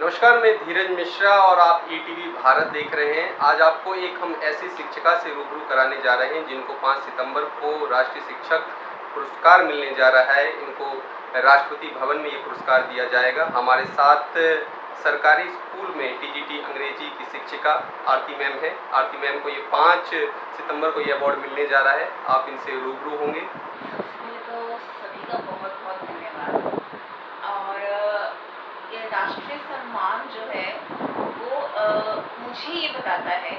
नमस्कार, मैं धीरज मिश्रा और आप ई टी भारत देख रहे हैं। आज आपको एक हम ऐसी शिक्षिका से रूबरू कराने जा रहे हैं, जिनको 5 सितंबर को राष्ट्रीय शिक्षक पुरस्कार मिलने जा रहा है। इनको राष्ट्रपति भवन में ये पुरस्कार दिया जाएगा। हमारे साथ सरकारी स्कूल में टीजीटी अंग्रेज़ी की शिक्षिका आरती मैम है। आरती मैम को ये पाँच सितंबर को ये अवार्ड मिलने जा रहा है। आप इनसे रूबरू होंगे। तो राष्ट्रीय जो है वो आ, मुझे ये बताता है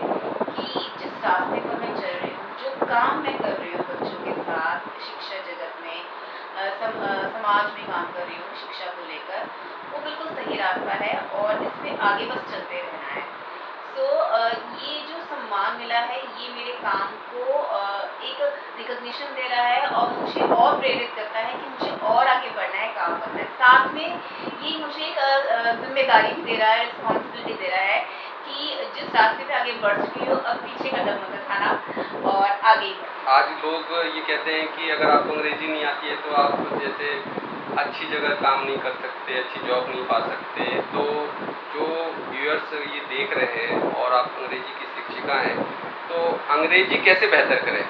कि जिस रास्ते पर मैं चल रही हूँ जो काम मैं कर रही हूँ बच्चों के साथ शिक्षा जगत में आ, सम, आ, समाज में काम कर रही हूँ शिक्षा को लेकर वो बिल्कुल सही रास्ता है और इसमें आगे बस चलते रहना है। तो ये जो सम्मान मिला है ये मेरे काम को एक रिकग्निशन दे रहा है और मुझे और प्रेरित करता है कि मुझे और आगे बढ़ना है। है साथ में ये मुझे एक ज़िम्मेदारी भी दे रहा है रिस्पॉन्सिबिलिटी दे रहा है कि जिस रास्ते पे आगे बढ़ चुकी हो, अब पीछे कदम मत उठाना और आगे आज लोग ये कहते हैं कि अगर आपको अंग्रेज़ी नहीं आती है तो आप जैसे अच्छी जगह काम नहीं कर सकते, अच्छी जॉब नहीं पा सकते। तो जो व्यूअर्स ये देख रहे हैं और आप अंग्रेज़ी की शिक्षिका हैं तो अंग्रेज़ी कैसे बेहतर करें?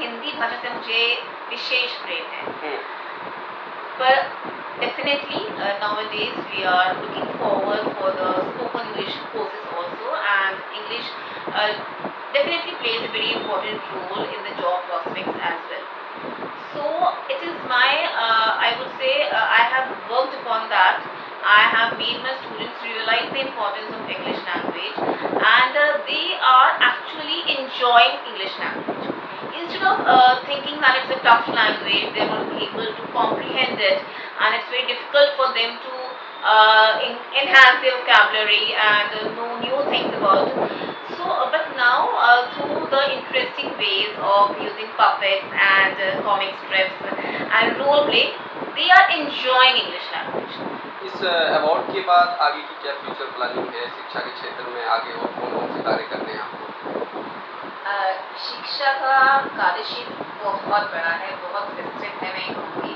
हिंदी भाषा से मुझे विशेष प्रेम है हम्म। पर definitely uh, nowadays we are looking forward for the spoken English courses also and English uh, definitely plays a very important role in the job prospects as well. So it is my, uh, I would say, uh, I have worked upon that. I have made my students realize the importance of English language and uh, they are actually enjoying English language. Instead of uh, thinking that it's a tough language, they were able to comprehend it and it's very difficult for them to uh, in, enhance their vocabulary and uh, know new things about. So, uh, but now uh, through the interesting ways of using puppets and uh, comic strips and role play, they are enjoying English language. इस award के बाद आगे की क्या future planning है शिक्षा के क्षेत्र में आगे और कौन कौन से कार्य करने हैं आपको शिक्षा का कार्य क्षेत्र बहुत बड़ा है बहुत विस्तृत है मैं कहूँगी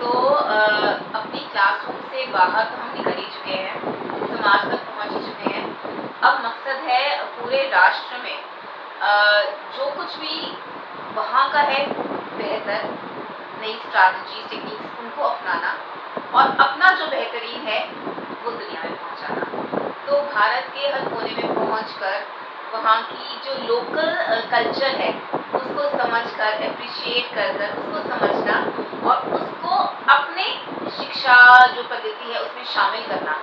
तो आ, अपनी क्लासरूम से बाहर तो हम निकल ही चुके हैं समाज तक पहुँच ही चुके हैं। अब मकसद है पूरे राष्ट्र में आ, जो कुछ भी वहाँ का है बेहतर नई स्ट्रैटेजीज टेक्निक्स उनको अपनाना और अपना जो बेहतरीन है वो दुनिया में पहुँचाना। तो भारत के हर कोने में पहुँच कर वहाँ की जो लोकल कल्चर है, उसको समझ कर अप्रिशिएट कर कर उसको समझना और उसको अपने शिक्षा जो पद्धति है, उसमें शामिल करना।